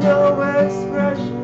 No expression,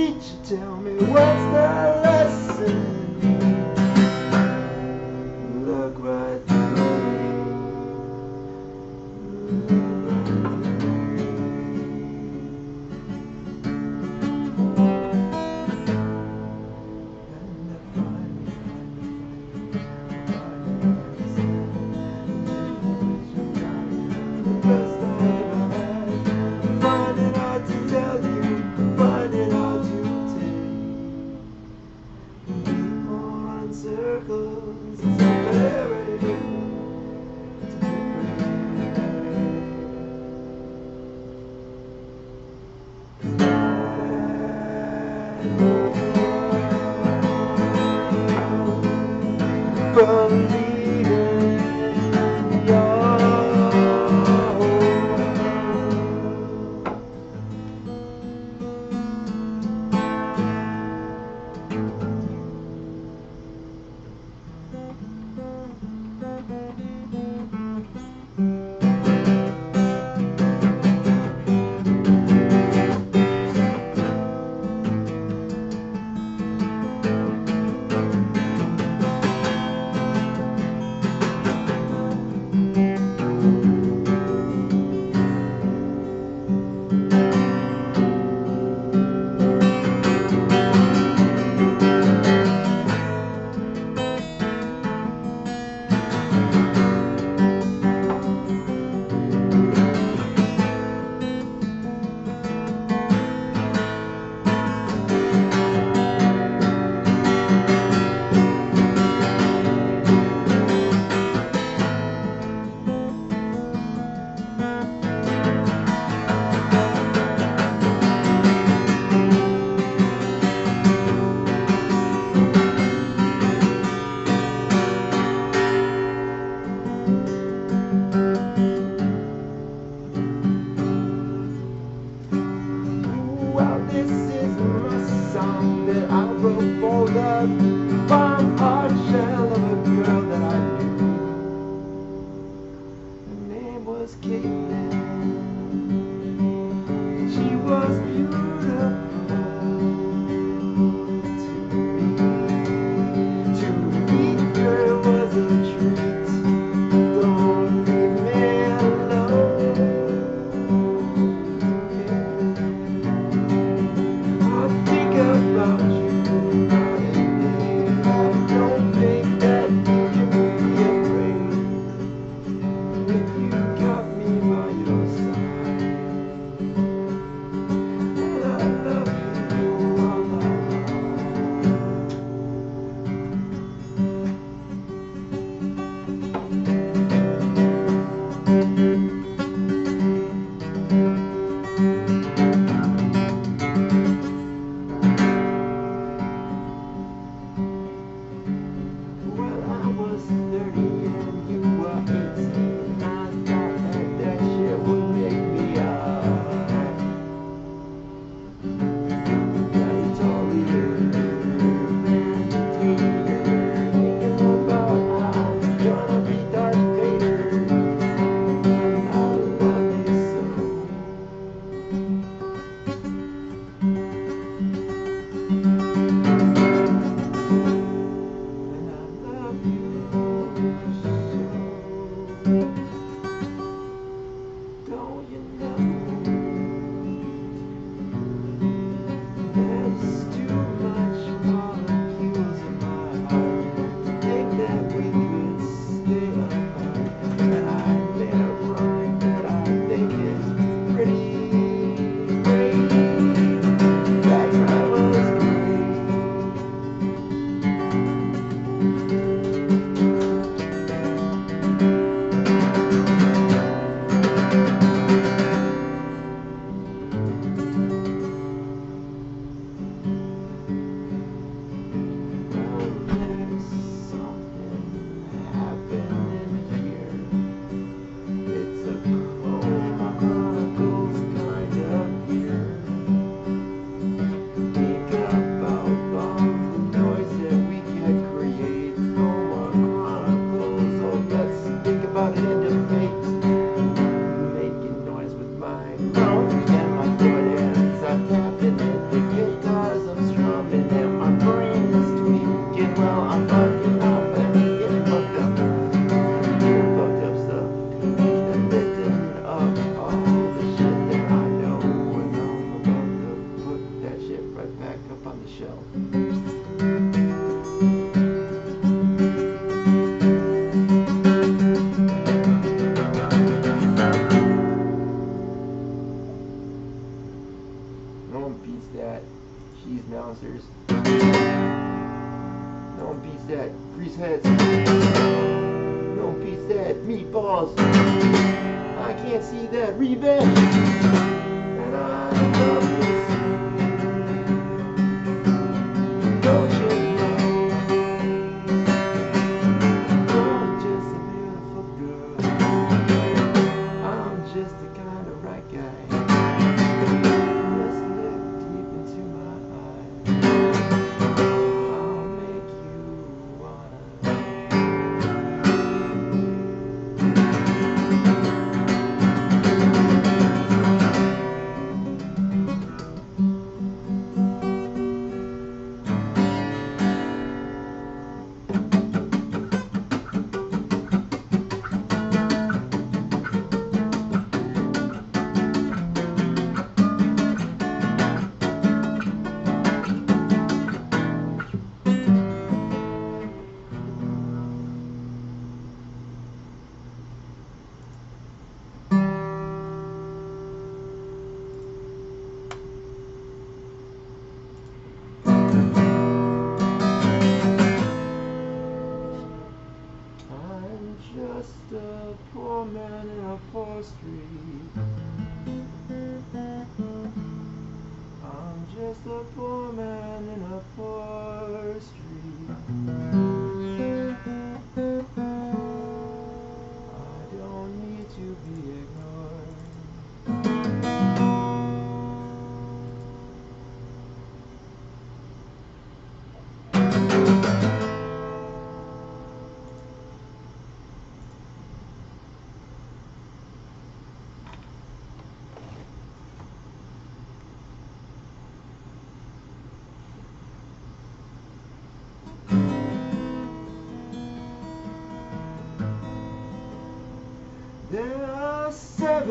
teacher, tell me what's the lesson?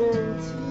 72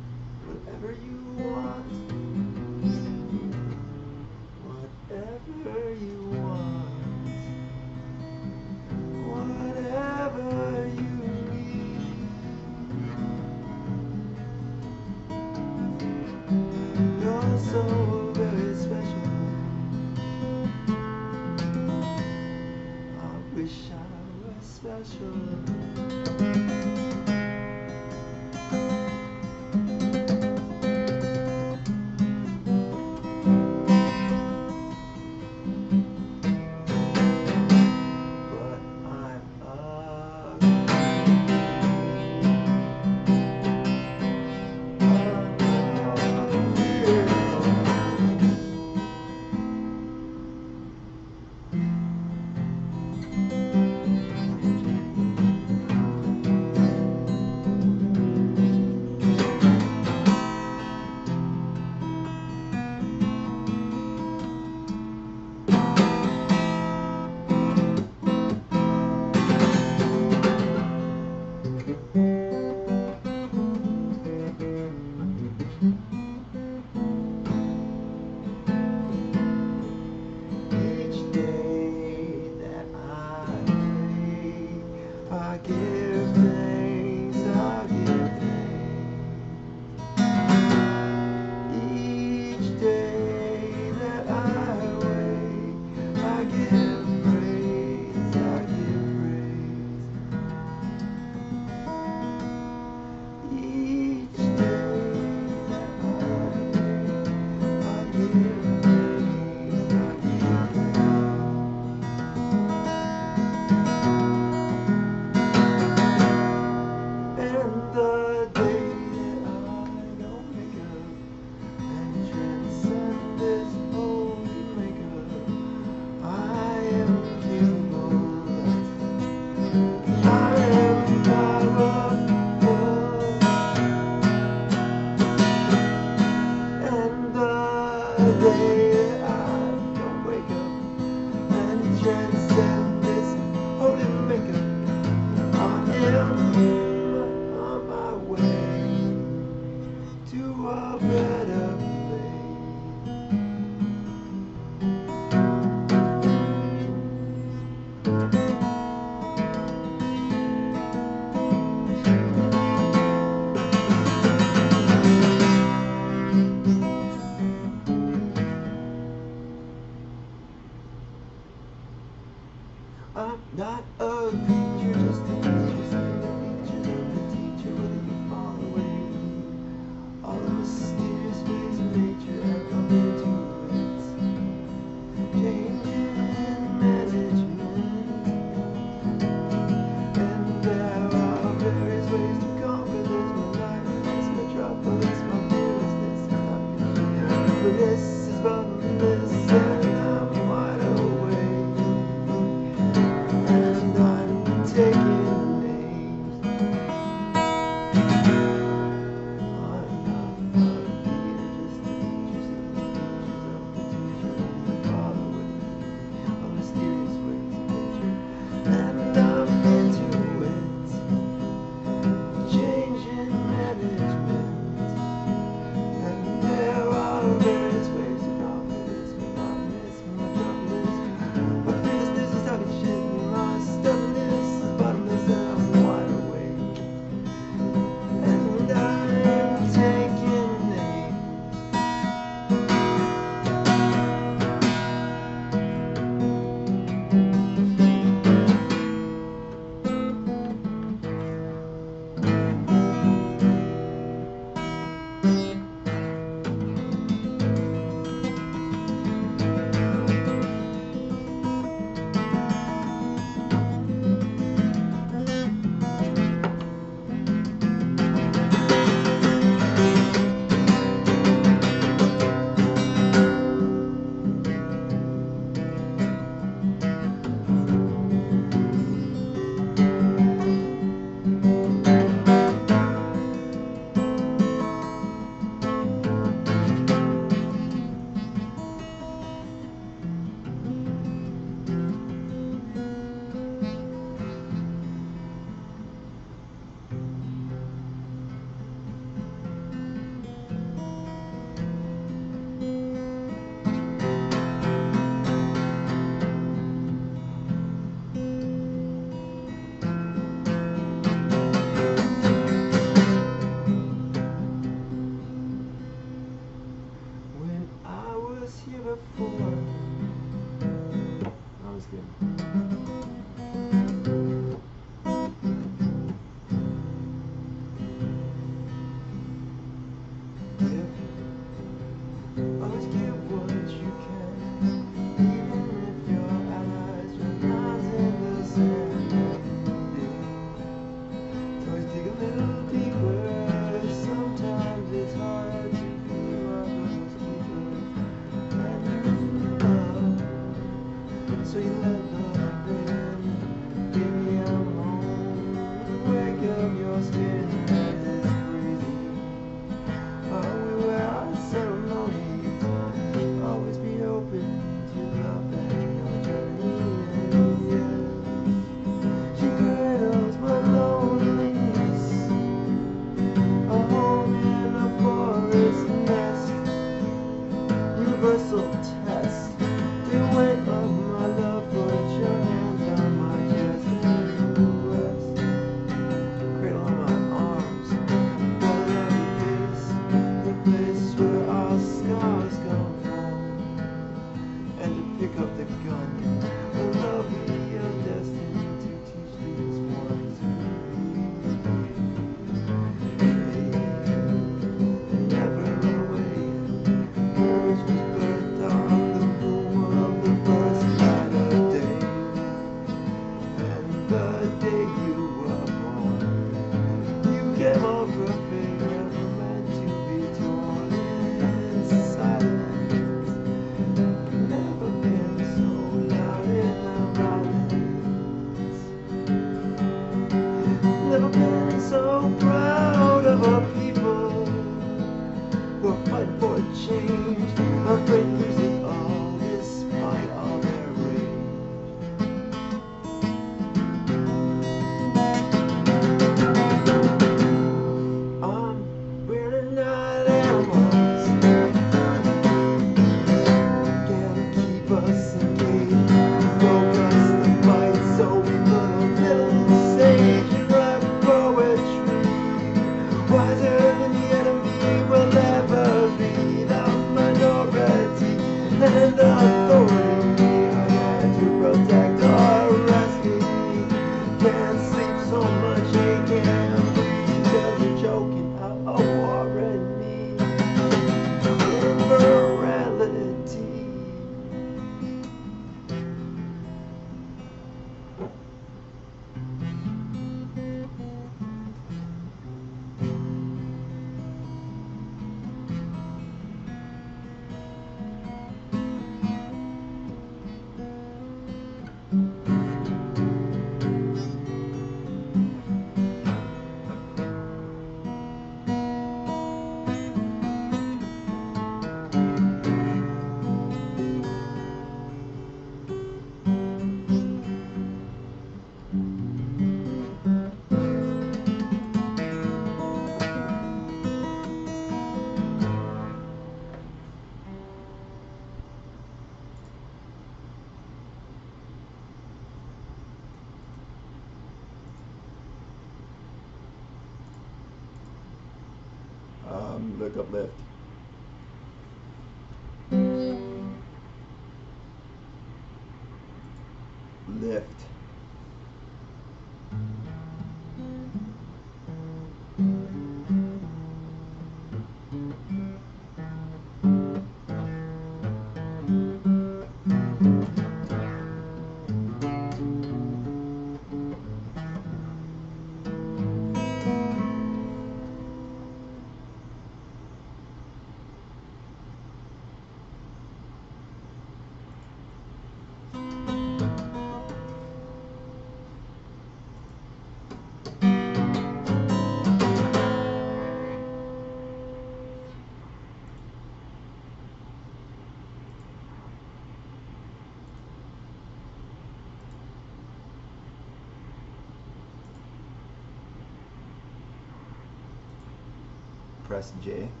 Press J.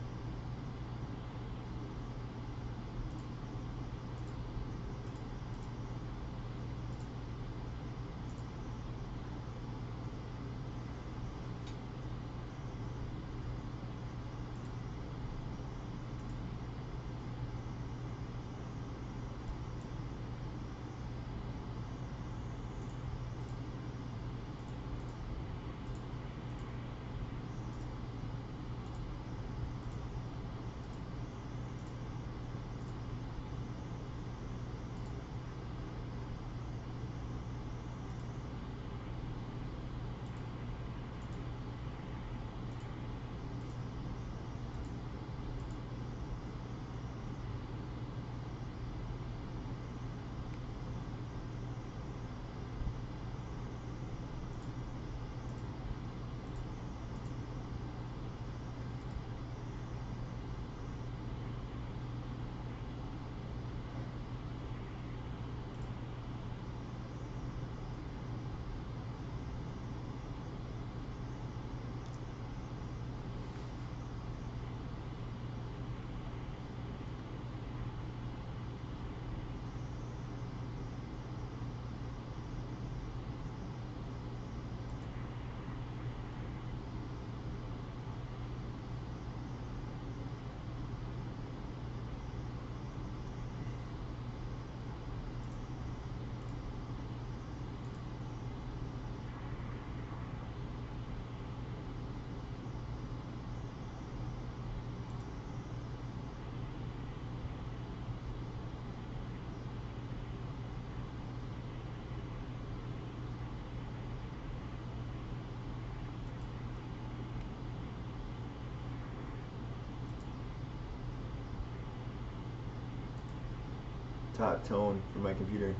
Top tone for my computer.